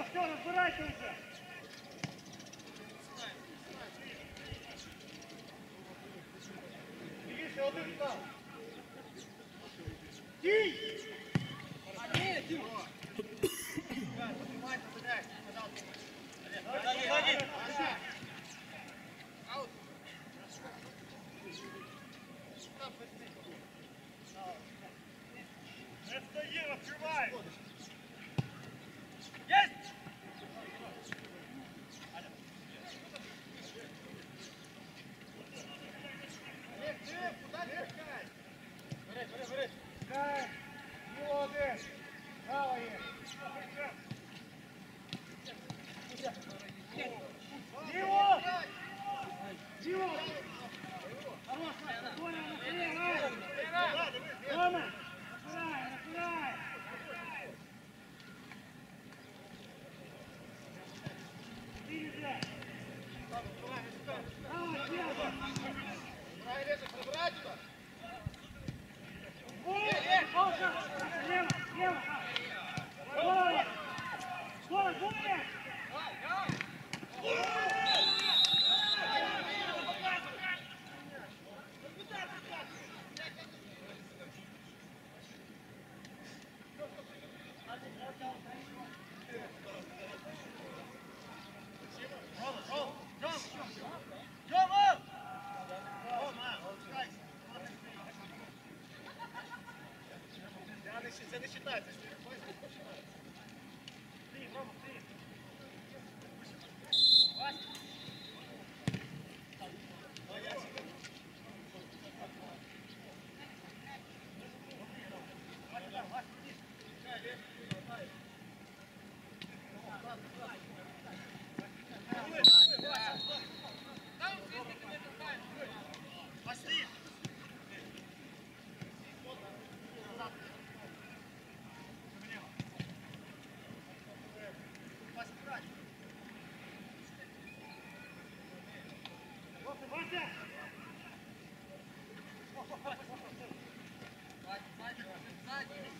Все, все, разбирайся уже. Беги, все, ты встал. Тинь! Один, Тим! Поднимайся, поднимайся, пожалуйста. Один, один. Це не считається. Сзади, сзади.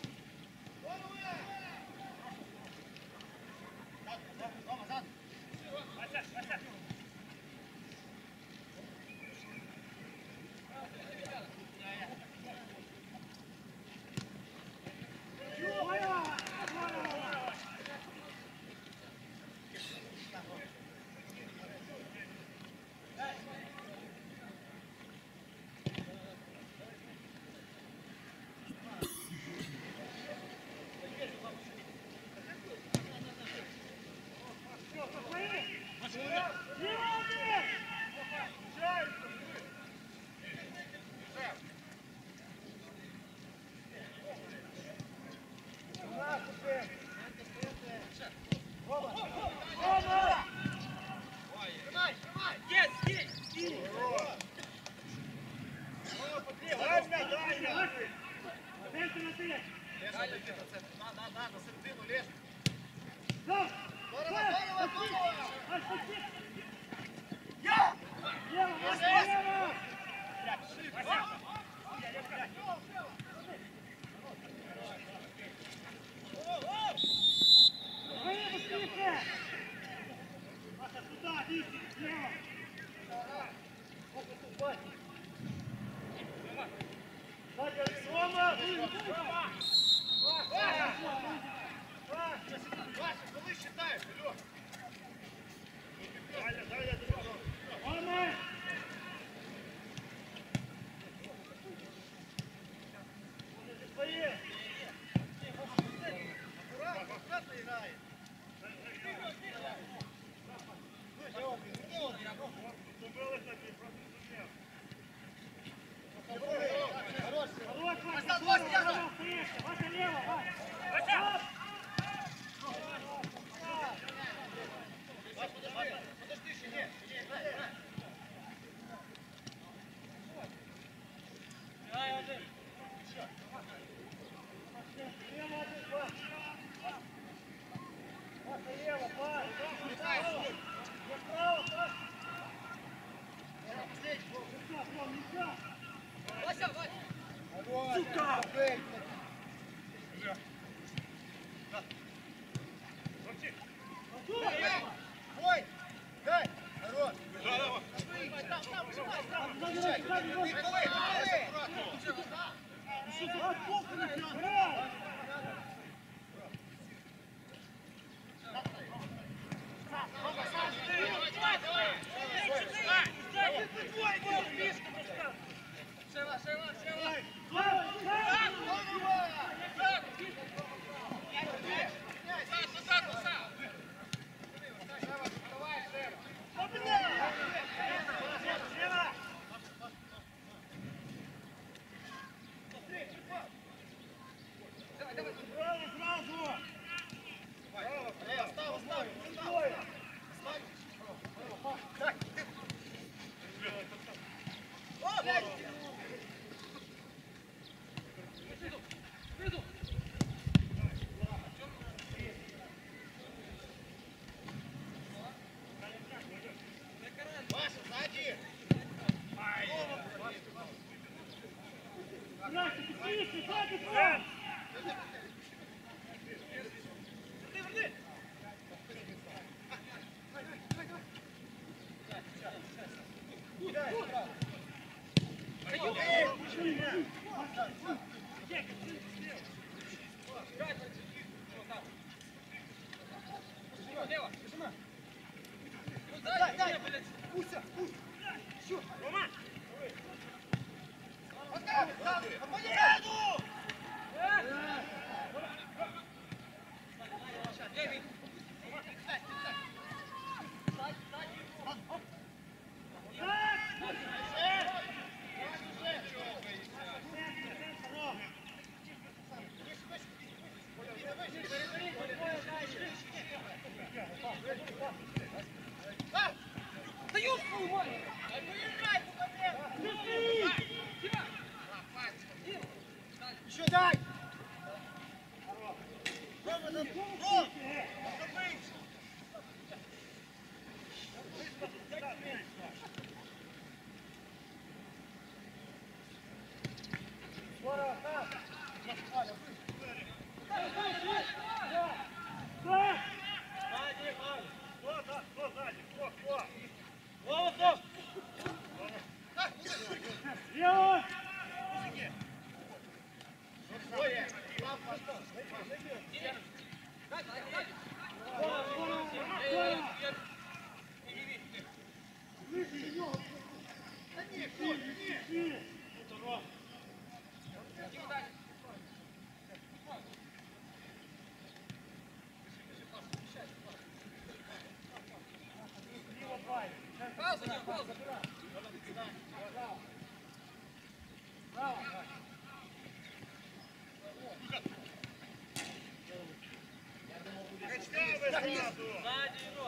Качкавы сразу.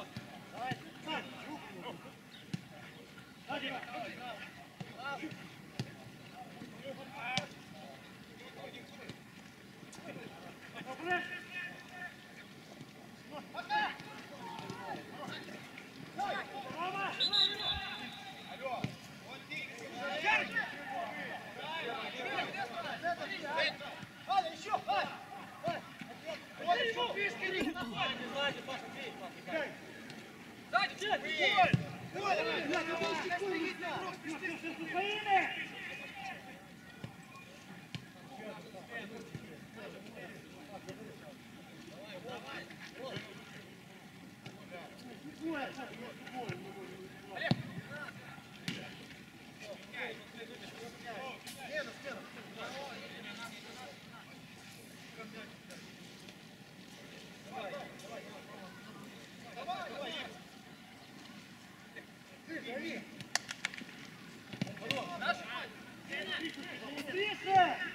Быстрее!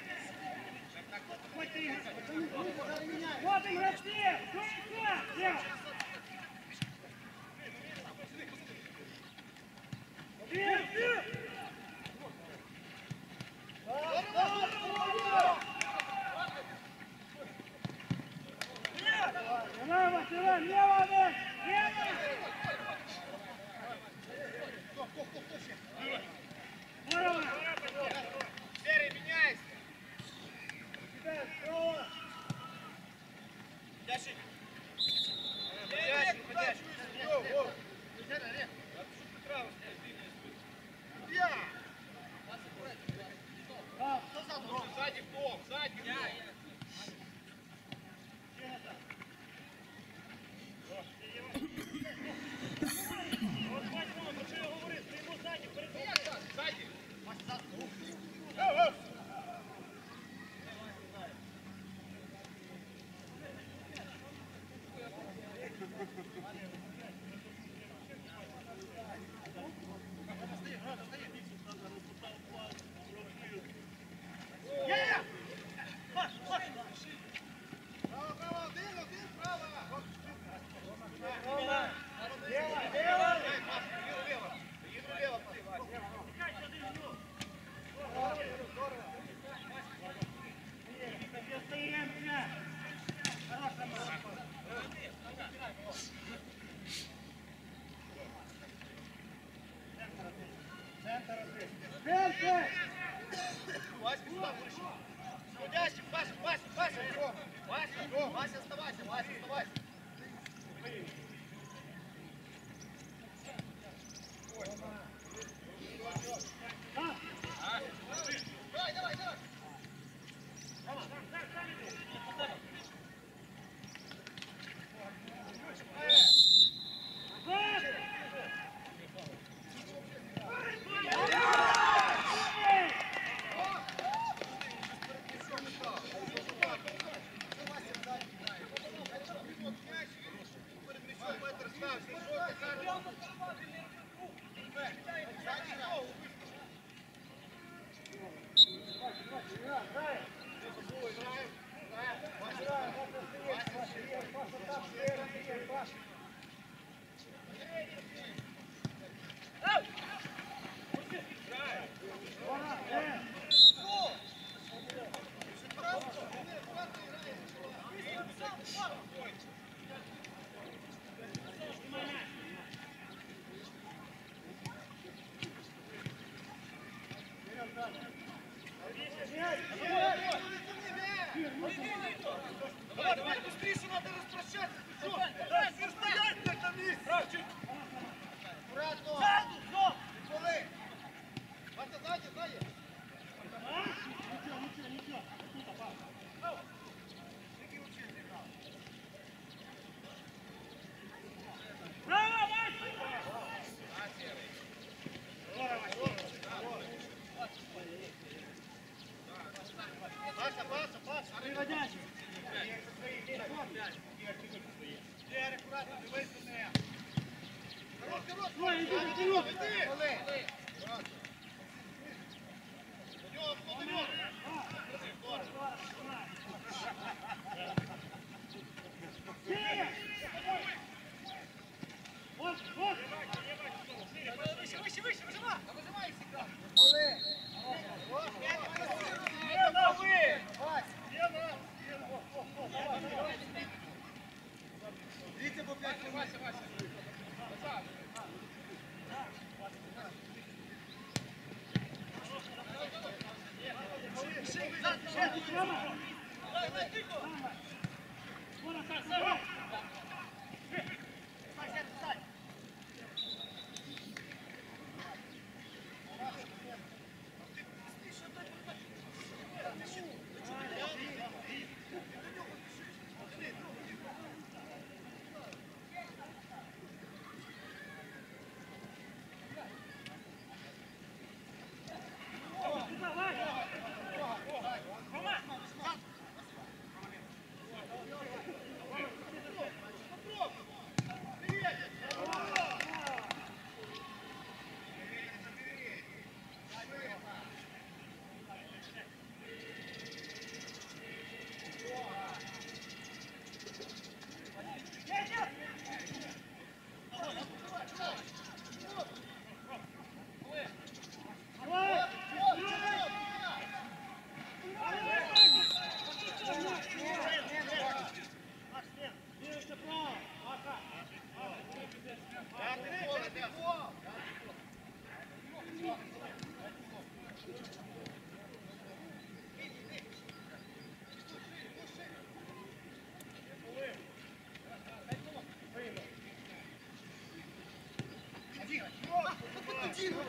Brasil!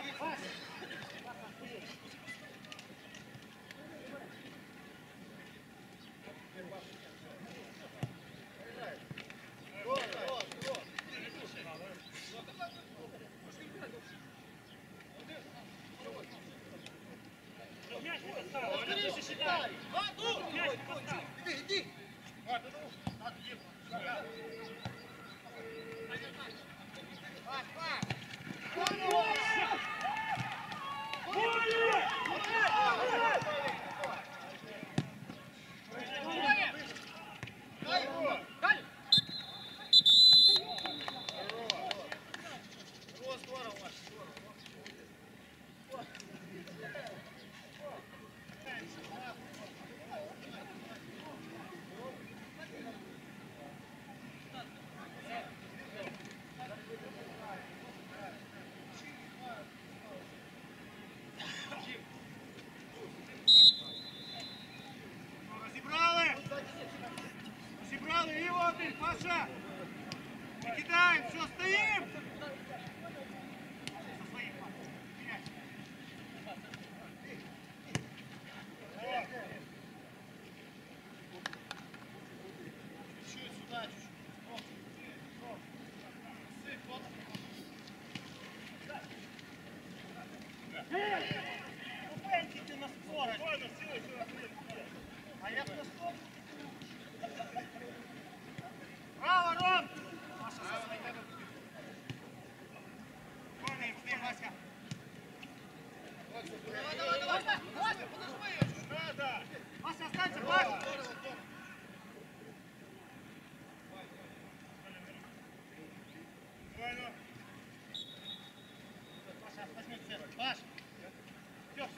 Fight! Fight! Не кидаємо, все, стоїм! За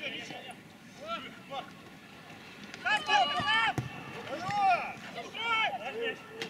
Здорово, ничего,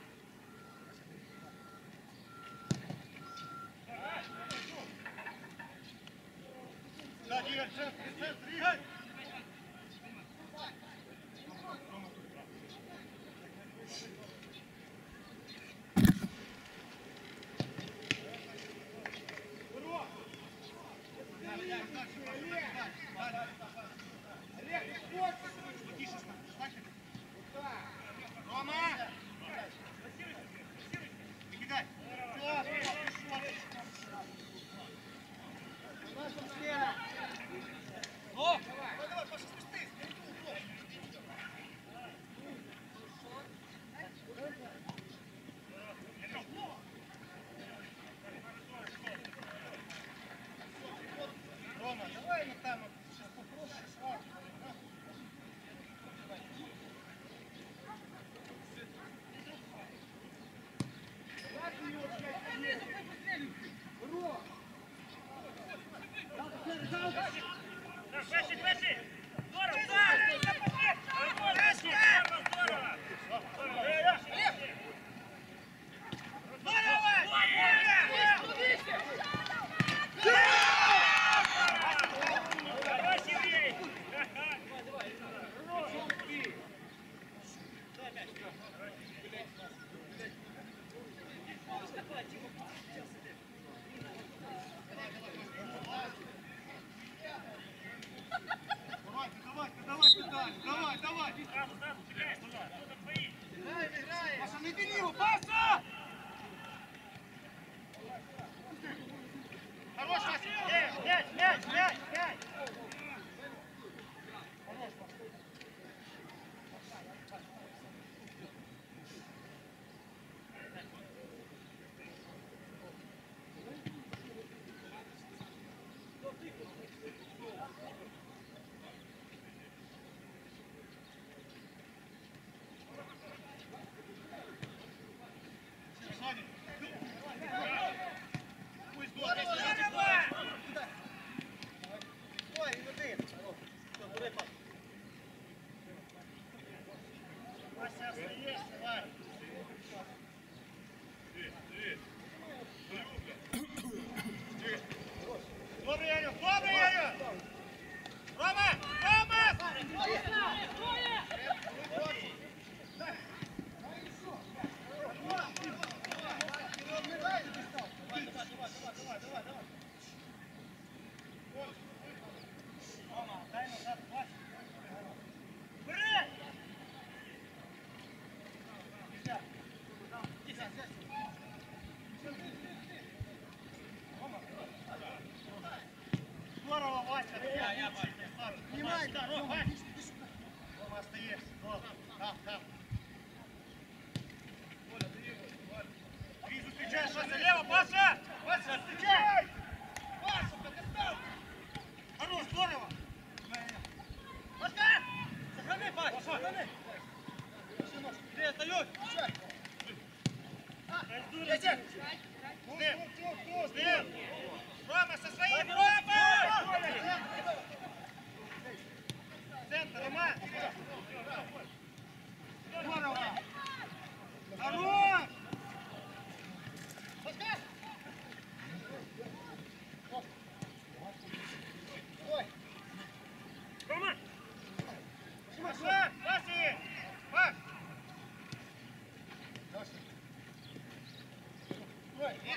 Внимание!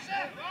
Jackson!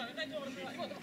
待って待って待って待って。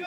Все,